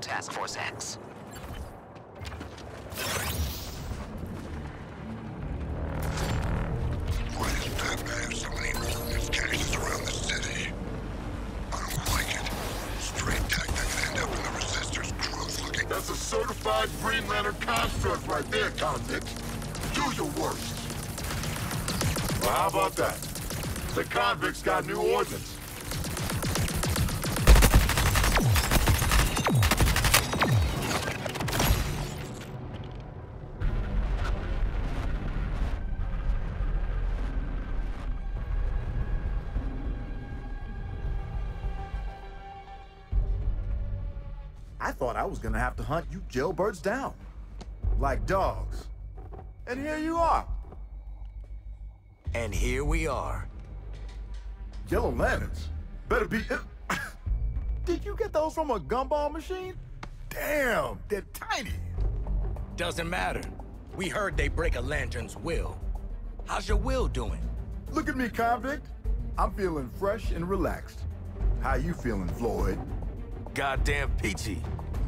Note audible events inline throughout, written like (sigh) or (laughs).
Task Force X. Certified Green Lantern construct right there, convict. Do your worst. How about that? The convicts got new ordnance. I thought I was gonna have to hunt you jailbirds down. Like dogs. And here you are. And here we are. Yellow lanterns. Better be... (coughs) Did you get those from a gumball machine? Damn, they're tiny. Doesn't matter. We heard they break a lantern's will. How's your will doing? Look at me, convict. I'm feeling fresh and relaxed. How you feeling, Floyd? Goddamn peachy.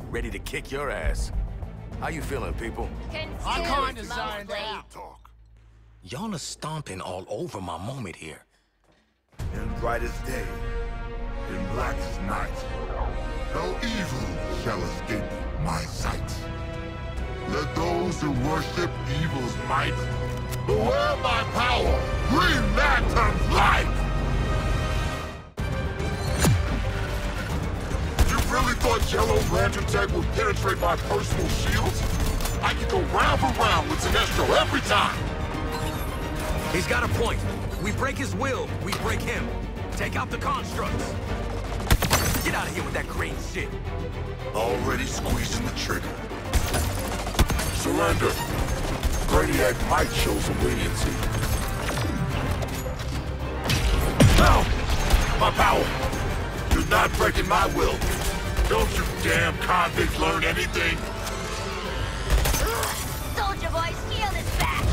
Ready to kick your ass. How you feeling, people? I'm kinda zoned out. Talk. Y'all are stomping all over my moment here. In brightest day, in blackest night, No evil shall escape my sight. Let those who worship evil's might beware my power, Green Lantern's light! Really thought Yellow Lantern Tech would penetrate my personal shields? I could go round for round with Sinestro every time! He's got a point. We break his will, we break him. Take out the constructs. Get out of here with that green shit. Already squeezing the trigger. Surrender. Brainiac might show some leniency. No! My power! You're not breaking my will! Don't you damn convicts learn anything? Soldier Boy's shield is back!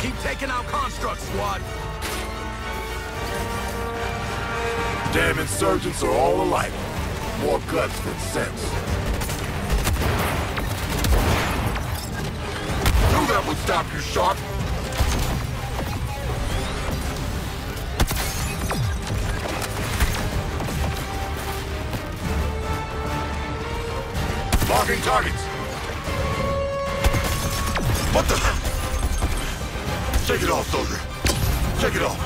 Keep taking out constructs, squad. Damn insurgents are all alike. More guts than sense. Knew that would stop you, Sharp. Marking targets. What the? Shake it off, soldier. Shake it off.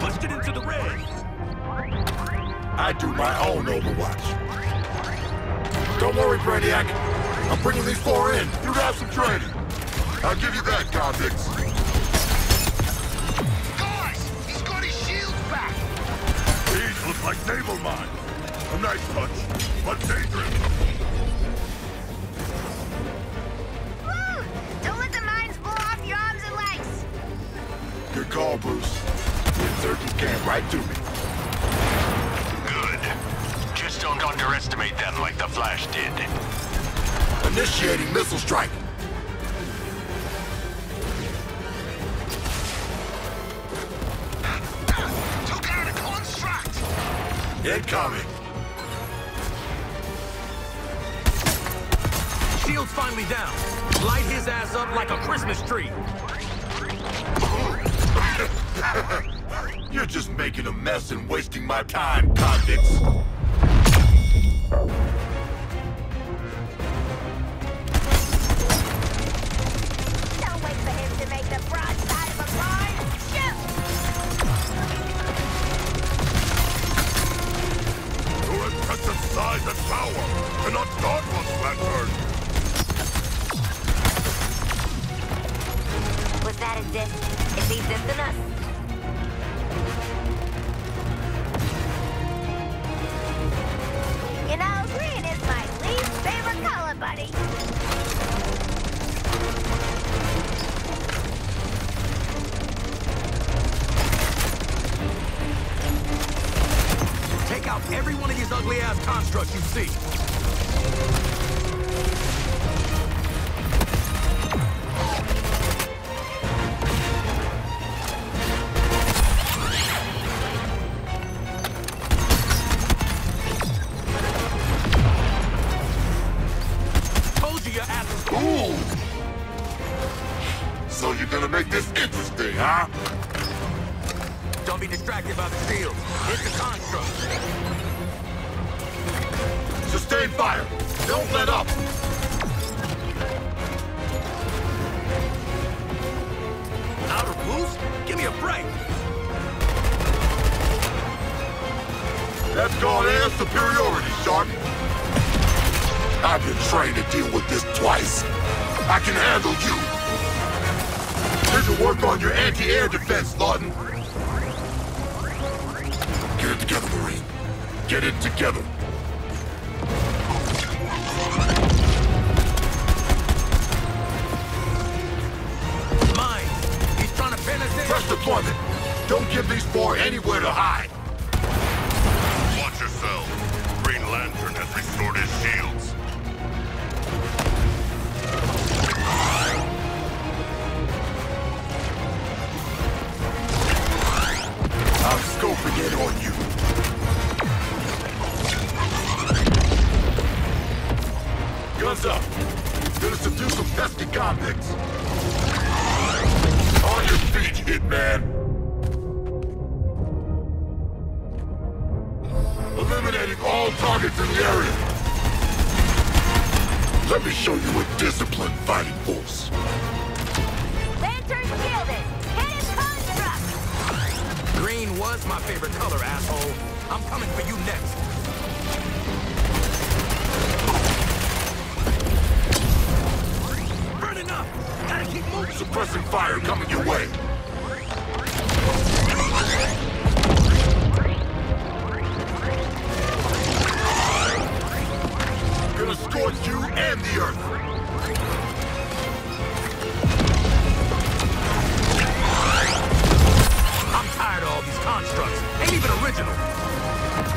Pushed it into the red. I do my own Overwatch. Don't worry, Brainiac. I'm bringing these four in. You have some training. I'll give you that, convicts. Like naval mines. A nice touch, but dangerous. Woo! Don't let the mines blow off your arms and legs! Good call, Bruce. The insurgents came right to me. Good. Just don't underestimate them like the Flash did. Initiating missile strike. Incoming. Shield's finally down. Light his ass up like a Christmas tree. (laughs) You're just making a mess and wasting my time, convicts. construct you see. Told you you're after school. So you're gonna make this interesting, huh? Don't be distracted by the shield. It's a construct. Sustain fire. Don't let up. Outer boost? Give me a break. That's called air superiority, Shark. I've been trained to deal with this twice. I can handle you. This'll work on your anti-air defense, Lawton. Get it together, Marine. Get it together. To pin us in. Press deployment. Don't give these four anywhere to hide. Watch yourself. Green Lantern has restored his shields. I'm scoping in on you. Guns up. Gonna subdue some pesky convicts. On your feet, hitman. Eliminating all targets in the area. Let me show you a disciplined fighting force. Lantern shielded. Hit his construct. Green was my favorite color, asshole. I'm coming for you next. Suppressing fire coming your way. Gonna scorch you and the earth. I'm tired of all these constructs. Ain't even original.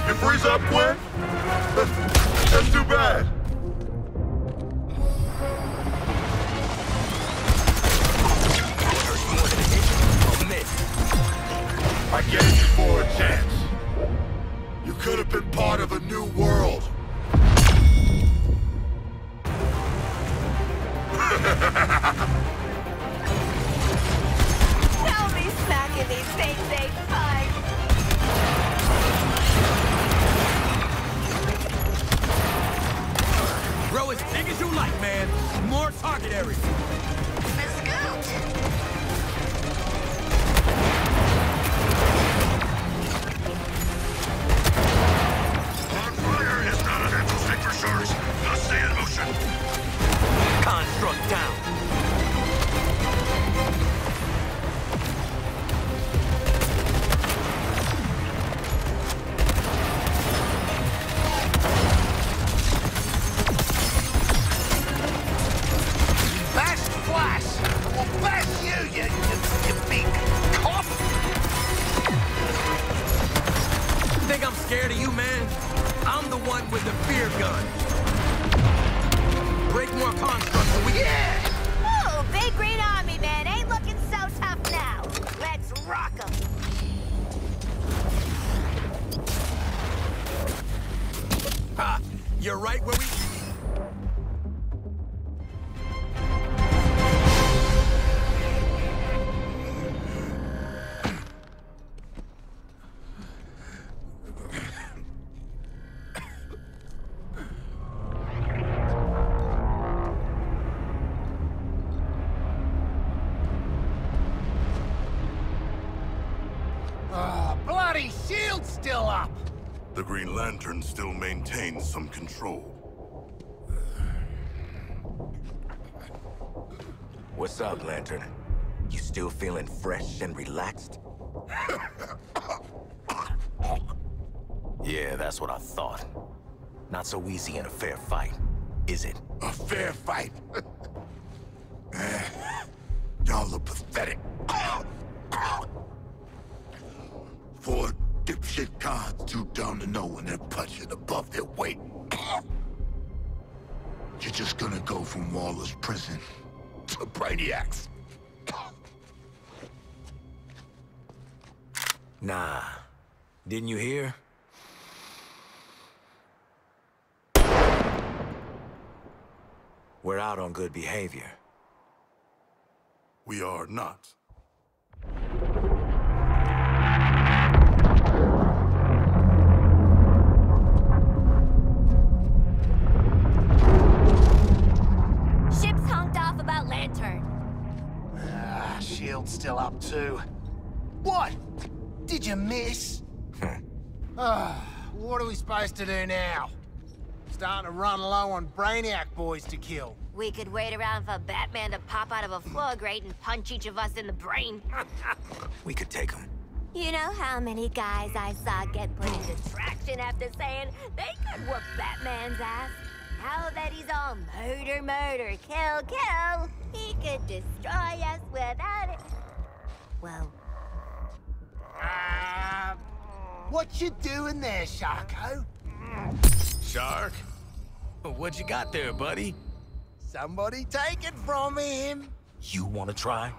You freeze up, Gwen? (laughs) That's too bad. I gave you four a chance. You could have been part of a new world. (laughs) Don't be smacking these things ain't fun. Grow as big as you like, man. More target area. Lantern still maintains some control. What's up, Lantern? You still feeling fresh and relaxed? yeah, that's what I thought. Not so easy in a fair fight, is it? A fair fight. (laughs) Brainiac's. Nah. Didn't you hear? We're out on good behavior. We are not. To. What? Did you miss? (laughs) Ah, what are we supposed to do now? Starting to run low on Brainiac boys to kill. We could wait around for Batman to pop out of a floor grate and punch each of us in the brain. (laughs) We could take him. You know how many guys I saw get put into traction after saying they could whoop Batman's ass? Now that he's all murder, murder, kill, kill, he could destroy us without it. Well, Uh, what you doing there, Sharko? Shark? What you got there, buddy? Somebody take it from him. You wanna try?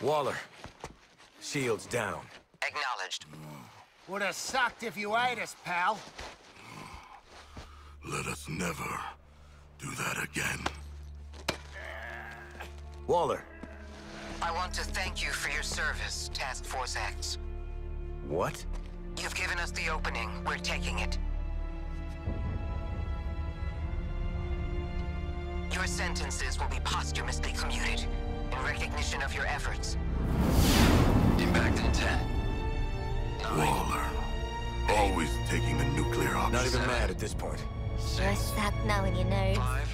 Waller. Shields down. Acknowledged. Would have sucked if you ate us, pal. Let us never do that again. Waller. I want to thank you for your service, Task Force X. What? You've given us the opening. We're taking it. Your sentences will be posthumously commuted in recognition of your efforts. Impact in 10. Waller. Always taking the nuclear option. Not even mad at this point. Sure suck knowing your nerves. Five,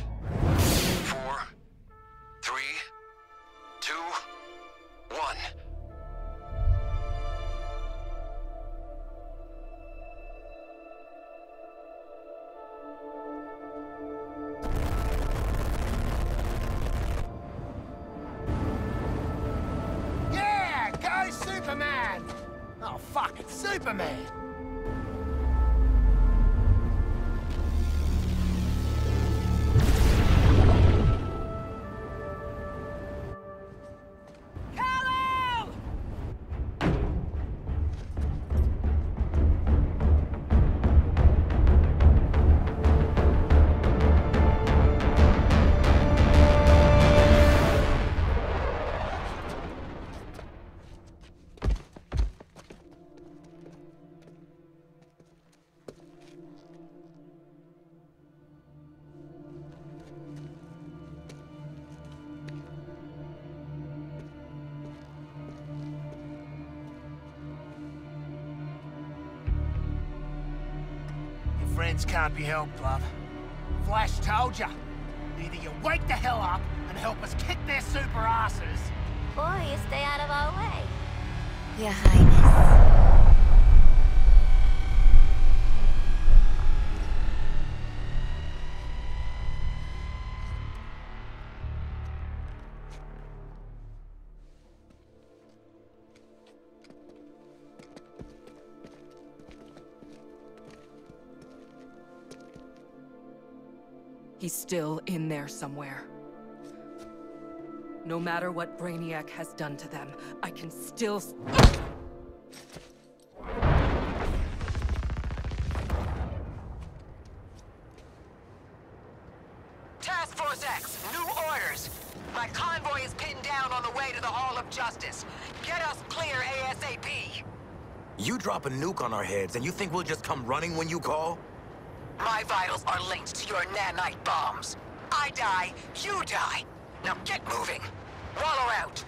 Superman! Oh, fuck, it's Superman! Friends can't be helped, love. Flash told ya. Either you wake the hell up and help us kick their super asses, Or you stay out of our way. Your Highness. Still in there somewhere. No matter what Brainiac has done to them, I can still... Task Force X, new orders. My convoy is pinned down on the way to the Hall of Justice. Get us clear ASAP. You drop a nuke on our heads and you think we'll just come running when you call? My vitals are linked to your nanite bombs. I die, you die. Now get moving. Waller out.